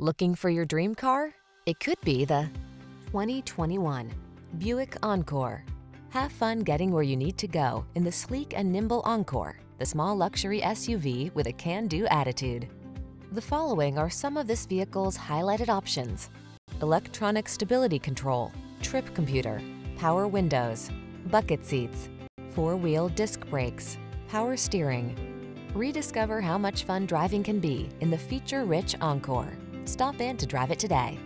Looking for your dream car? It could be the 2021 Buick Encore. Have fun getting where you need to go in the sleek and nimble Encore, the small luxury SUV with a can-do attitude. The following are some of this vehicle's highlighted options. Electronic stability control, trip computer, power windows, bucket seats, four-wheel disc brakes, power steering. Rediscover how much fun driving can be in the feature-rich Encore. Stop in to drive it today.